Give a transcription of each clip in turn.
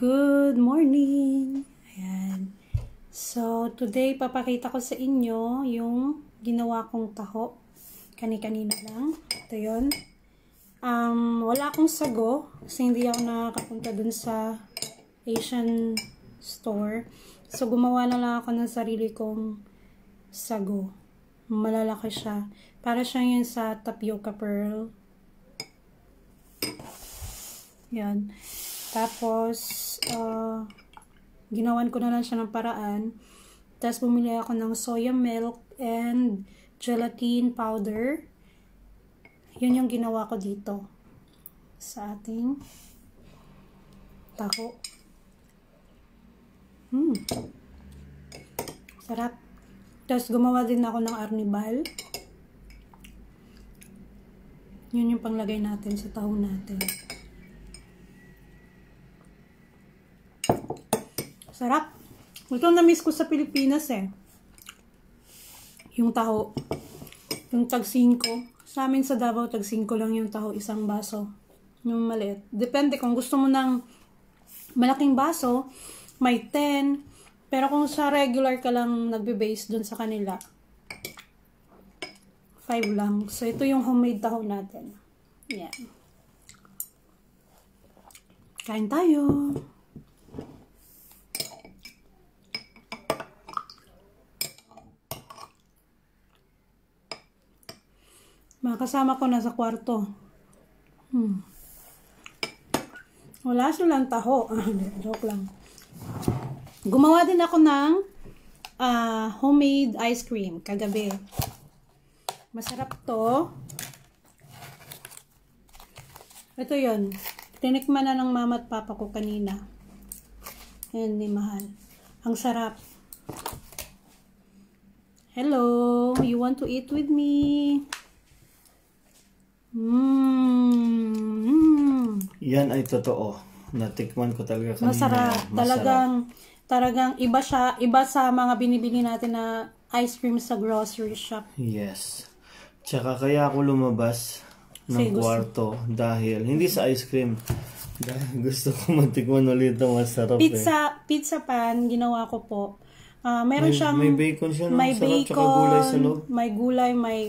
Good morning! Ayan. So, today papakita ko sa inyo yung ginawa kong taho. Kani-kanina lang. Ito yun. Um, wala akong sago kasi hindi ako nakakapunta dun sa Asian store. So, gumawa na lang ako ng sarili kong sago. Malalaki siya. Para siyang yun sa tapioca pearl. Yan. Tapos, uh, ginawan ko na lang siya ng paraan. Tapos, bumili ako ng soya milk and gelatin powder. Yun yung ginawa ko dito sa ating taho. Hmm. Sarap. Tapos, gumawa din ako ng arnibal. Yun yung panglagay natin sa taho natin. Sarap. Ito na-miss ko sa Pilipinas eh. Yung taho. Yung tag 5. Sa amin sa Davao, tag 5 lang yung taho, isang baso. Yung maliit. Depende kung gusto mo ng malaking baso, may 10. Pero kung sa regular ka lang nagbe-base dun sa kanila, 5 lang. So, ito yung homemade taho natin. Yan. Kain tayo. Kasama ko nasa kwarto. Hmm. Wala silang taho. Joke lang. Gumawa din ako ng uh, homemade ice cream kagabi. Masarap to. Ito yon. Tinikman na ng mama at papa ko kanina. Ayan ni Mahal. Ang sarap. Hello, you want to eat with me? Mm. Yan ay totoo. Natikman ko talaga kanina. Masarap. Masarap. Talagang, talagang iba siya, iba sa mga binibili natin na ice cream sa grocery shop. Yes. Tsaka kaya ako lumabas ng Say, kwarto gusto. dahil, hindi sa ice cream, dahil gusto ko matikman ulit ng masarap pizza, eh. Pizza pan, ginawa ko po. Uh, meron may, siyang... May bacon siya. May sarap, bacon, gulay sa loob. may gulay, may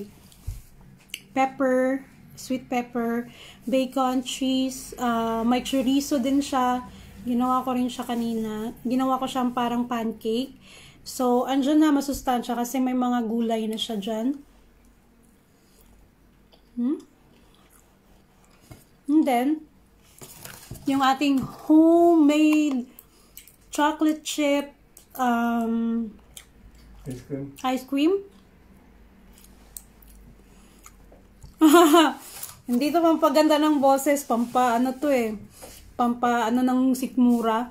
pepper, sweet pepper, bacon, cheese, uh, may chorizo din siya. Ginawa ko rin siya kanina. Ginawa ko siyang parang pancake. So, andyan na masustansya kasi may mga gulay na siya dyan. Hmm? And then, yung ating homemade chocolate chip um, ice cream. Ice cream. Hindi to pampaganda ng boses, pampa ano to eh. Pampa ano ng sikmura.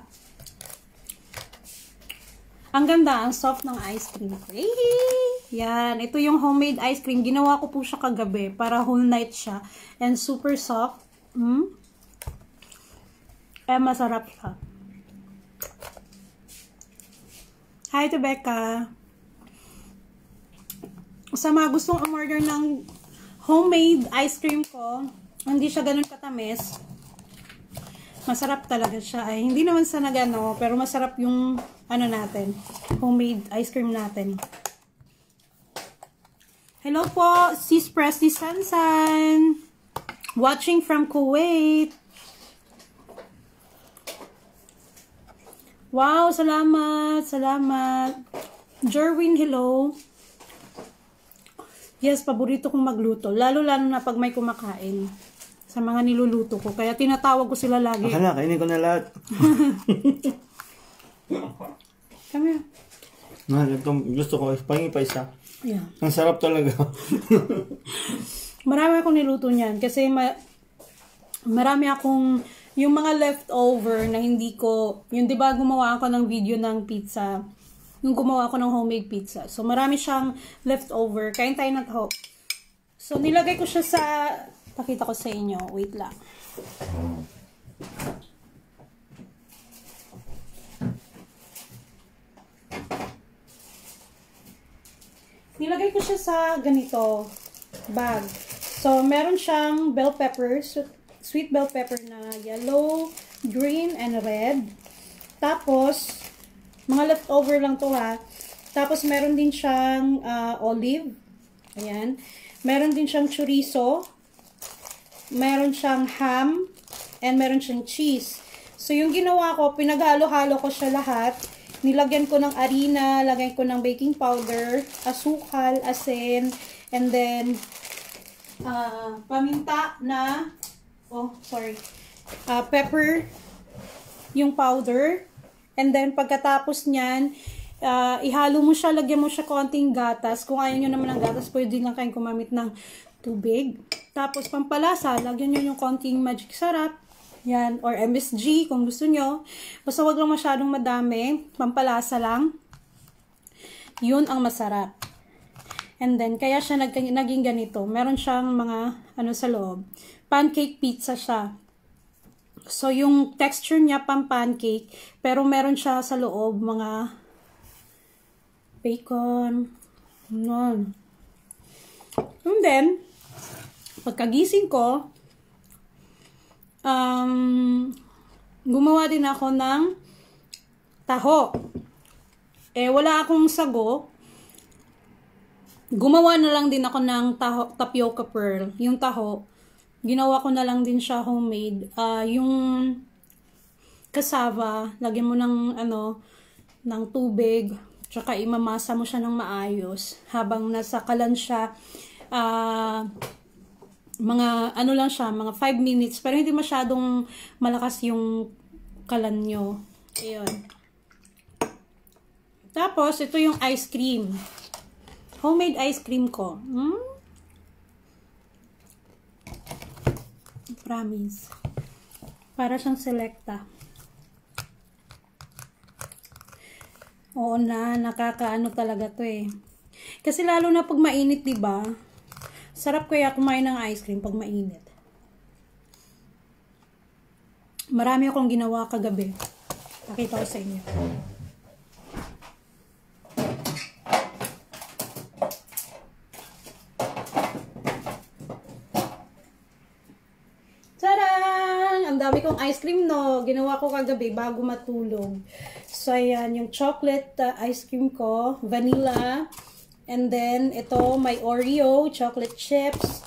Ang ganda, ang soft ng ice cream. Hey! Yan, ito yung homemade ice cream. Ginawa ko po siya kagabi para whole night siya. And super soft. Mm? Eh, masarap siya. Hi to Becca. Sa mga gustong umorder ng homemade ice cream ko. Hindi siya ganun katamis. Masarap talaga siya. Ay, hindi naman sa nagano, pero masarap yung ano natin, homemade ice cream natin. Hello po, Sis Presley Sansan. Watching from Kuwait. Wow, salamat, salamat. Jerwin, hello. Yes, paborito kong magluto. Lalo-lalo na pag may kumakain sa mga niluluto ko. Kaya tinatawag ko sila lagi. Akala, kainin ko na lahat. Come here. Gusto ko, pahingi pa isa. Yeah. Ang sarap talaga. marami akong niluto niyan kasi ma marami akong yung mga leftover na hindi ko, yung 'di ba gumawa ako ng video ng pizza nung gumawa ako ng homemade pizza. So, marami siyang leftover. Kain tayo na to. So, nilagay ko siya sa... Pakita ko sa inyo. Wait lang. Nilagay ko siya sa ganito bag. So, meron siyang bell peppers. sweet bell pepper na yellow, green, and red. Tapos, mga leftover lang to ha. Tapos, meron din siyang uh, olive. Ayan. Meron din siyang chorizo. Meron siyang ham. And meron siyang cheese. So, yung ginawa ko, pinaghalo-halo ko siya lahat. Nilagyan ko ng harina, lagyan ko ng baking powder, asukal, asin, and then, uh, paminta na, oh, sorry, uh, pepper, yung powder, and then, pagkatapos niyan, uh, ihalo mo siya, lagyan mo siya konting gatas. Kung ayaw nyo naman ng gatas, pwede lang kayong kumamit ng tubig. Tapos, pampalasa, lagyan nyo yung konting magic sarap, yan, or MSG kung gusto nyo. Basta wag lang masyadong madami. Pampalasa lang. Yun ang masarap. And then, kaya siya nag naging ganito. Meron siyang mga, ano sa loob. Pancake pizza siya. So, yung texture niya pang pancake, pero meron siya sa loob mga bacon. Nun. And then, pagkagising ko, um, gumawa din ako ng taho. Eh, wala akong sago. Gumawa na lang din ako ng taho, tapioca pearl. Yung taho, ginawa ko na lang din siya homemade. Uh, yung cassava, lagyan mo ng ano, ng tubig, tsaka imamasa mo siya ng maayos habang nasa kalan siya. Uh, mga ano lang siya, mga 5 minutes, pero hindi masyadong malakas yung kalan nyo. Ayun. Tapos, ito yung ice cream. Homemade ice cream ko. Hmm? Promise. Para siyang selecta. Oo na, nakakaano talaga to eh. Kasi lalo na pag mainit, 'di ba? Sarap kaya kumain ng ice cream pag mainit. Marami akong ginawa kagabi. Pakita ko sa inyo. Tadang! Ang dami kong ice cream, no? Ginawa ko kagabi bago matulog. So, ayan, yung chocolate uh, ice cream ko, vanilla, And then, ito, may Oreo, chocolate chips.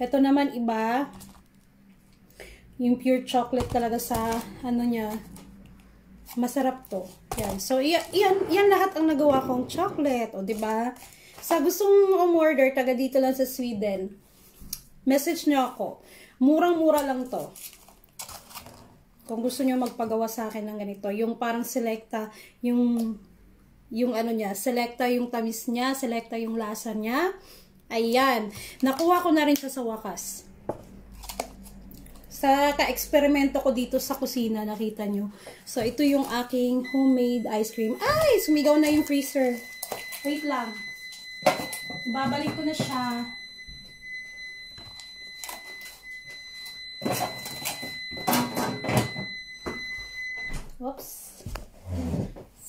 Ito naman iba. Yung pure chocolate talaga sa, ano niya, masarap to. Yan. So, yan, yan, lahat ang nagawa kong chocolate. O, ba diba? Sa gustong umorder, taga dito lang sa Sweden, message nyo ako. Murang-mura lang to. Kung gusto nyo magpagawa sa akin ng ganito, yung parang selecta, yung yung ano niya, selecta yung tamis niya, selecta yung lasa niya. Ayan. Nakuha ko na rin siya sa wakas. Sa ka-eksperimento ko dito sa kusina, nakita nyo. So, ito yung aking homemade ice cream. Ay! Sumigaw na yung freezer. Wait lang. Babalik ko na siya.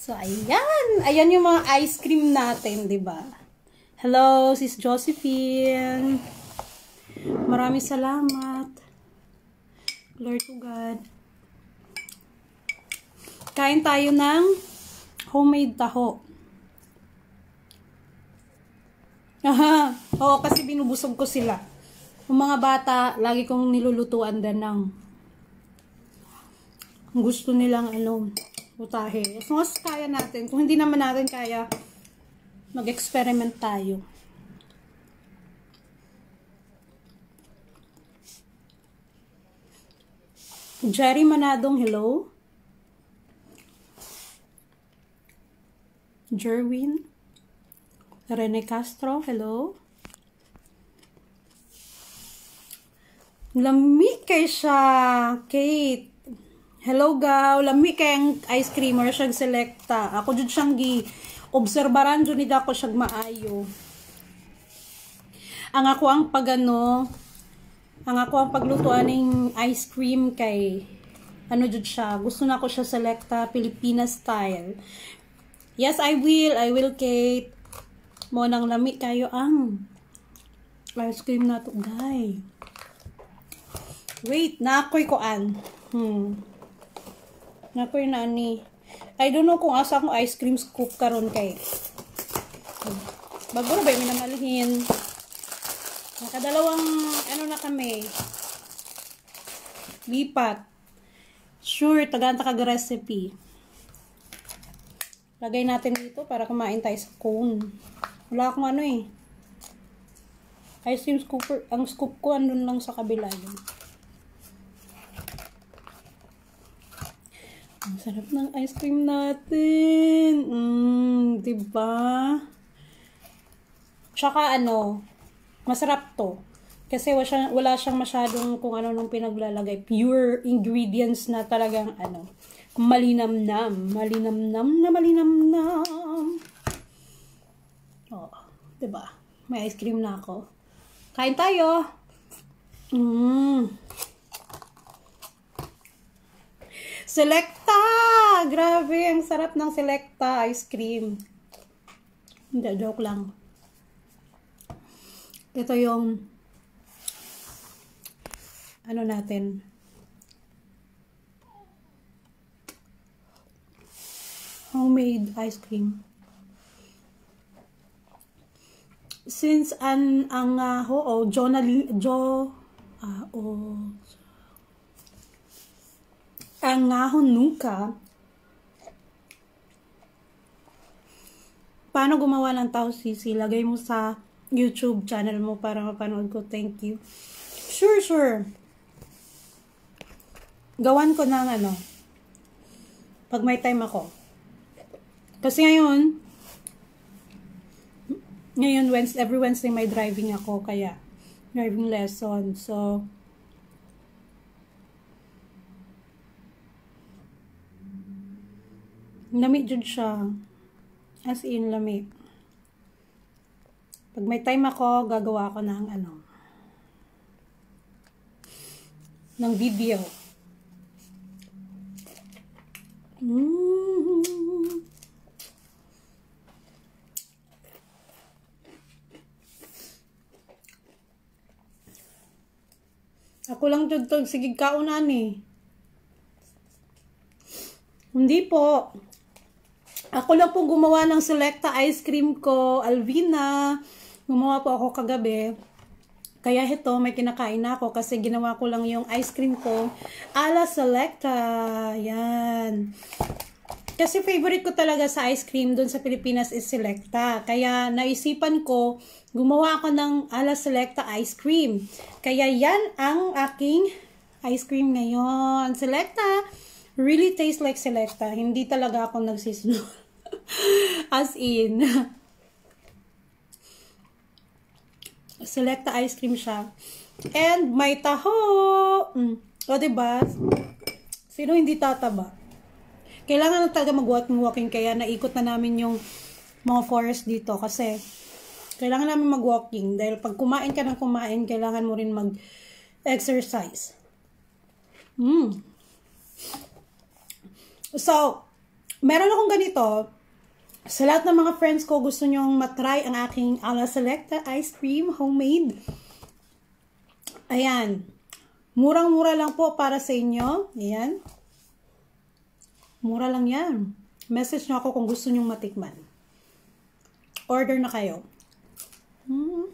So, ayan. Ayan yung mga ice cream natin, di ba? Hello, sis Josephine. Maraming salamat. Glory to God. Kain tayo ng homemade taho. Aha. Oo, kasi binubusog ko sila. Yung mga bata, lagi kong nilulutuan din ng gusto nilang ano, putahe. As long as kaya natin. Kung hindi naman natin kaya, mag-experiment tayo. Jerry Manadong, hello. Jerwin. Rene Castro, hello. Lami kay siya, Kate. Hello gaw, lami kayang ice creamer siya selekta. Ako jud siyang gi obserbaran jud ni dako siya maayo. Ang ako ang pagano, ang ako ang paglutuan ng ice cream kay ano jud siya, gusto na ko siya selekta Filipina style. Yes, I will. I will Kate. Mo nang lami kayo ang ice cream na to, guys. Wait, nakoy ko an. Hmm. Nakoy na ni. I don't know kung asa akong ice cream scoop karon kay. Bago na ba yung minamalhin? Nakadalawang ano na kami. Lipat. Sure, tagaanta kag recipe. Lagay natin dito para kumain tayo sa cone. Wala akong ano eh. Ice cream scooper. Ang scoop ko andun lang sa kabila yun. Ang sarap ng ice cream natin. Mmm, diba? Tsaka ano, masarap to. Kasi wala, siyang, wala siyang masyadong kung ano nung pinaglalagay. Pure ingredients na talagang ano, malinamnam. Malinamnam na malinamnam. Oh, diba? May ice cream na ako. Kain tayo. Mmm. Selecta! Grabe, ang sarap ng Selecta ice cream. Hindi, joke lang. Ito yung ano natin. Homemade ice cream. Since an ang uh, ho, oh, Jonah, Jo, ah, oh, ang ngahon nuka, paano gumawa ng tao sisi? Lagay mo sa YouTube channel mo para mapanood ko. Thank you. Sure, sure. Gawan ko ng ano, pag may time ako. Kasi ngayon, ngayon, Wednesday, every Wednesday may driving ako, kaya driving lesson. So, lami jud siya. As in, lami. Pag may time ako, gagawa ko ng ano, ng video. Mm. Ako lang jud sige kaunan eh. Hindi po. Ako lang po gumawa ng Selecta ice cream ko, Alvina. Gumawa po ako kagabi. Kaya ito, may kinakain na ako kasi ginawa ko lang yung ice cream ko. Ala Selecta. Yan. Kasi favorite ko talaga sa ice cream doon sa Pilipinas is Selecta. Kaya naisipan ko, gumawa ako ng Ala Selecta ice cream. Kaya yan ang aking ice cream ngayon. Selecta really tastes like Selecta. Hindi talaga ako nagsisunod. As in. Selecta ice cream siya. And may taho. Mm. O, diba? Sino hindi tataba? Kailangan na talaga mag-walking-walking kaya naikot na namin yung mga forest dito kasi kailangan namin mag-walking dahil pag kumain ka ng kumain, kailangan mo rin mag-exercise. Mm. So, meron akong ganito. Sa lahat ng mga friends ko, gusto nyong matry ang aking Ala Selecta ice cream, homemade. Ayan. Murang-mura lang po para sa inyo. Ayan. Mura lang yan. Message nyo ako kung gusto nyong matikman. Order na kayo. Hmm.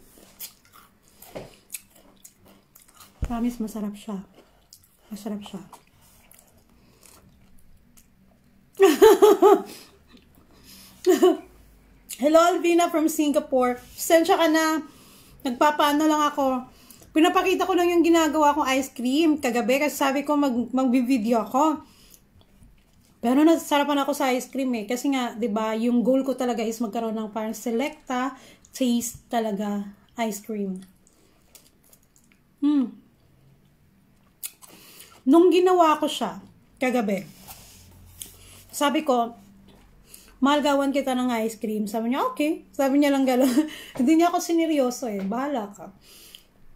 Promise, masarap siya. Masarap siya. Hello, Alvina from Singapore. Sensya ka na. Nagpapaano lang ako. Pinapakita ko lang yung ginagawa kong ice cream kagabi kasi sabi ko mag, mag-video ako. Pero nasarapan ako sa ice cream eh. Kasi nga, ba yung goal ko talaga is magkaroon ng parang selecta taste talaga ice cream. Hmm. Nung ginawa ko siya, kagabi, sabi ko, mahal gawan kita ng ice cream. Sabi niya, okay. Sabi niya lang gano'n. Hindi niya ako sineryoso eh. Bahala ka.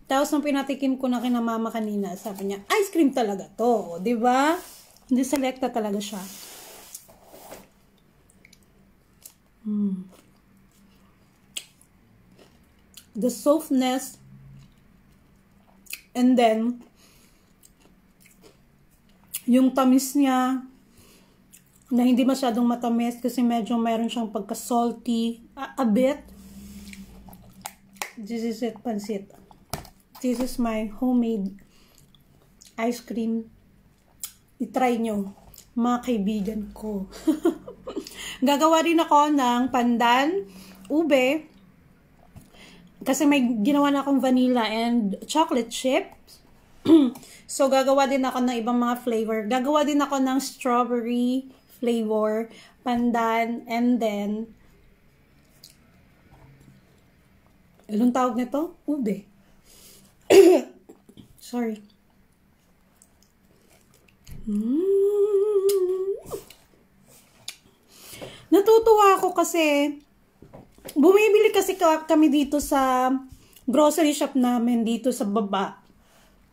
Tapos nung pinatikim ko na kina mama kanina, sabi niya, ice cream talaga to. di ba? Hindi selecta talaga siya. Hmm. The softness and then yung tamis niya, na hindi masyadong matamis kasi medyo mayroon siyang pagka-salty a, a bit. This is it, pansit. This is my homemade ice cream. I-try nyo, mga kaibigan ko. Gagawa rin ako ng pandan, ube, kasi may ginawa na akong vanilla and chocolate chips. so, gagawa din ako ng ibang mga flavor. Gagawa din ako ng strawberry flavor, pandan, and then, anong tawag nito? Ube. Sorry. Mm. Natutuwa ako kasi bumibili kasi kami dito sa grocery shop namin dito sa baba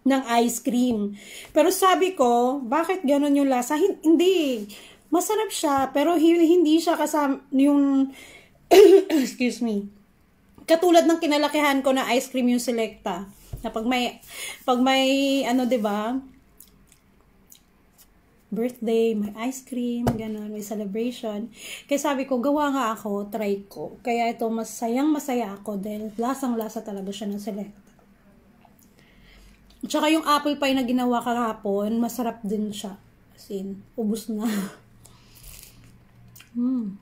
ng ice cream. Pero sabi ko, bakit ganun yung lasa? Hindi. Masarap siya, pero hindi siya kasama yung excuse me. Katulad ng kinalakihan ko na ice cream yung Selecta. Na pag may pag may ano ba? birthday, may ice cream, ganun, may celebration. Kaya sabi ko, gawa nga ako, try ko. Kaya ito, masayang masaya ako dahil lasang-lasa talaga siya ng Selecta. Tsaka yung apple pie na ginawa kahapon, masarap din siya. As in, ubus na. Mm.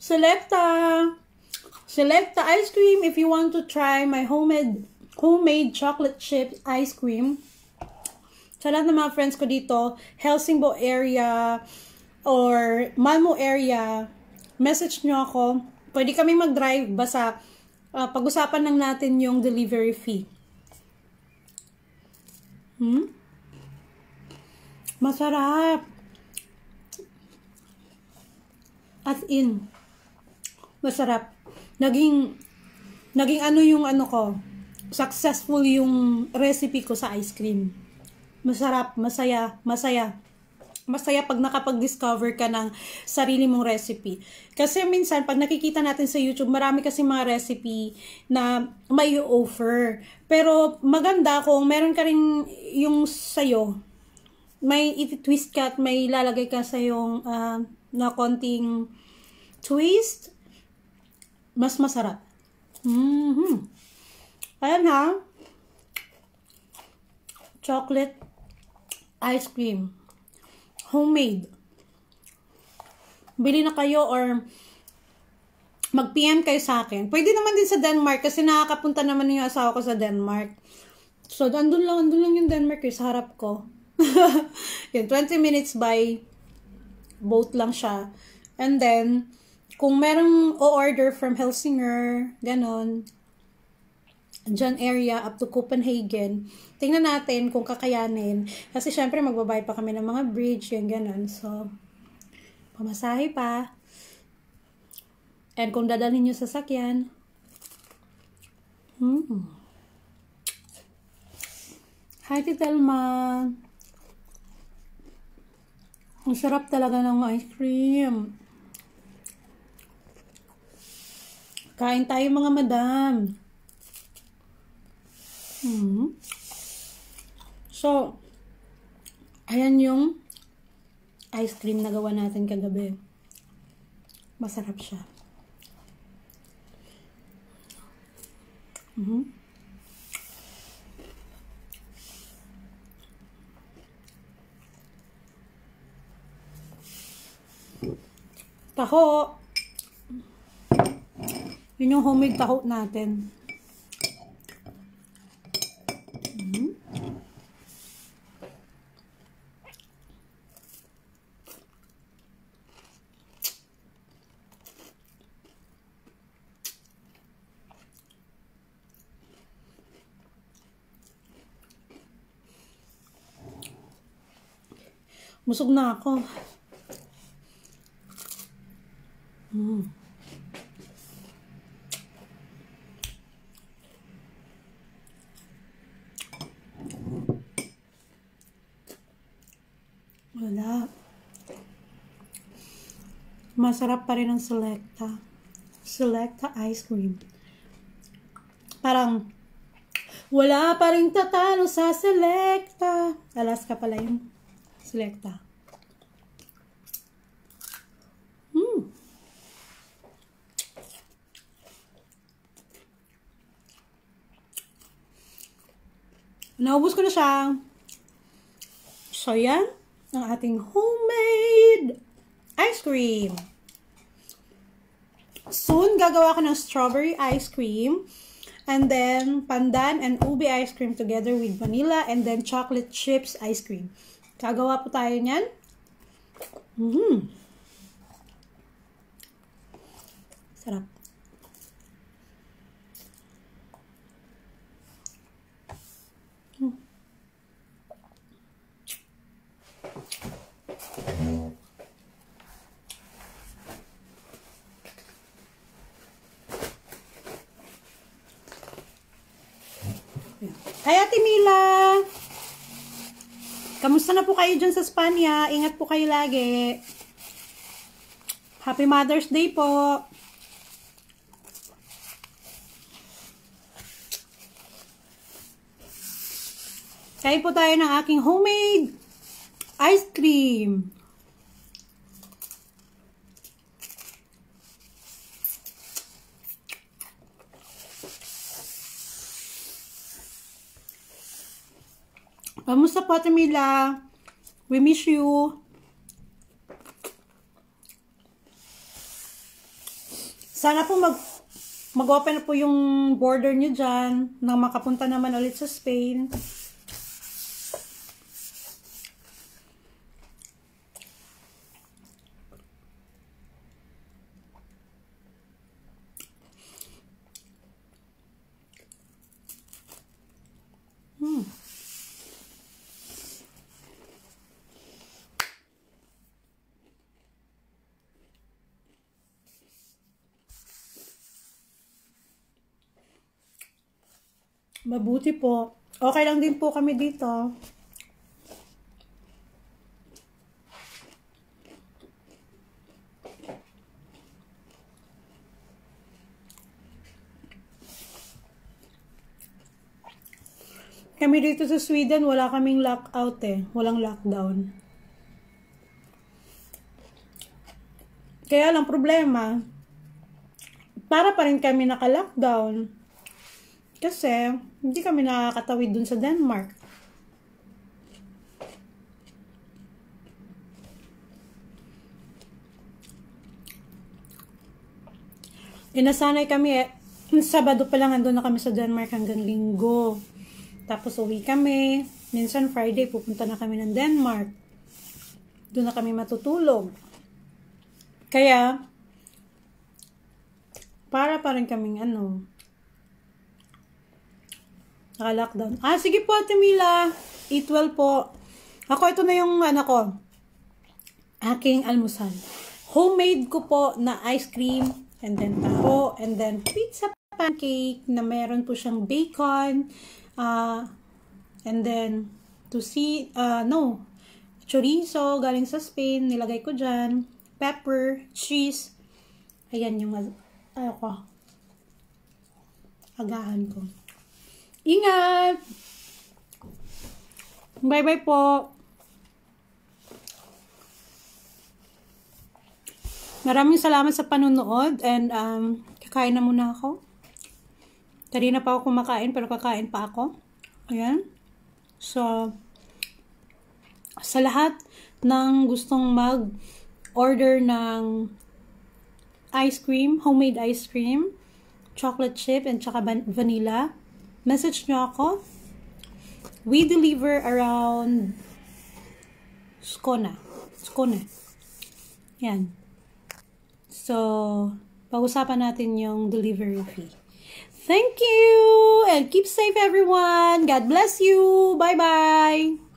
Selecta. Selecta ice cream if you want to try my homemade homemade chocolate chip ice cream. Sa lahat ng mga friends ko dito, Helsingbo area or Malmo area, message nyo ako. Pwede kami mag-drive basta uh, pag-usapan lang natin yung delivery fee. Hmm? Masarap. As in, masarap. Naging, naging ano yung ano ko, successful yung recipe ko sa ice cream. Masarap, masaya, masaya. Masaya pag nakapag-discover ka ng sarili mong recipe. Kasi minsan, pag nakikita natin sa YouTube, marami kasi mga recipe na may offer. Pero maganda kung meron ka rin yung sayo. May iti-twist ka at may lalagay ka sa yung uh, na konting twist, mas masarap. Mm-hmm. Ayan ha. Chocolate ice cream. Homemade. Bili na kayo or mag-PM kayo sa akin. Pwede naman din sa Denmark kasi nakakapunta naman yung asawa ko sa Denmark. So, andun lang, andun lang yung Denmark eh, sa harap ko. yun, 20 minutes by boat lang siya. And then, kung merong o-order from Helsinger, ganon, dyan area up to Copenhagen, tingnan natin kung kakayanin. Kasi syempre magbabay pa kami ng mga bridge, yung ganon. So, pamasahe pa. And kung dadalhin nyo sa sakyan, hmm. Hi, Titalma. Ang sarap talaga ng ice cream. Kain tayo mga madam. Hmm. So, ayan yung ice cream na gawa natin kagabi. Masarap siya. Mm-hmm. Taho. Yun yung homemade taho natin. Mm. Busog na ako. Mm. Wala. Masarap pa rin ang Selecta. Selecta ice cream. Parang, Wala pa rin tatalo sa Selecta. Alaska pala yun. Selecta. Hmm. Naubos ko na siya. So, yan. Ang ating homemade ice cream. Soon, gagawa ko ng strawberry ice cream. And then, pandan and ube ice cream together with vanilla and then chocolate chips ice cream. Gagawa po tayo niyan. Mm -hmm. Sarap. Ay, Ate Mila! Kamusta na po kayo dyan sa Spanya? Ingat po kayo lagi. Happy Mother's Day po! Kain po tayo ng aking homemade ice cream. Kamusta po, Tamila? We miss you. Sana po mag mag-open po yung border nyo dyan nang makapunta naman ulit sa Spain. Hmm. Mabuti po. Okay lang din po kami dito. Kami dito sa Sweden, wala kaming lockout eh. Walang lockdown. Kaya lang problema, para pa rin kami naka-lockdown. Kasi, hindi kami nakakatawid dun sa Denmark. Inasanay kami eh. Sabado pa lang andun na kami sa Denmark hanggang linggo. Tapos uwi kami. Minsan Friday pupunta na kami ng Denmark. Doon na kami matutulog. Kaya, para pa rin kaming ano, naka-lockdown. Ah, sige po, Ate Mila. Eat well po. Ako, ito na yung ano ko. Aking almusal. Homemade ko po na ice cream, and then taho, and then pizza pancake na meron po siyang bacon, uh, and then to see, uh, no, chorizo galing sa Spain, nilagay ko dyan, pepper, cheese, ayan yung, ano ko, agahan ko. Ingat! Bye-bye po! Maraming salamat sa panonood and um, kakain na muna ako. Kanina pa ako kumakain pero kakain pa ako. Ayan. So, sa lahat ng gustong mag-order ng ice cream, homemade ice cream, chocolate chip, and tsaka vanilla, message nyo ako. We deliver around Skona. Skona. Yan. So, pag-usapan natin yung delivery fee. Thank you! And keep safe everyone! God bless you! Bye-bye!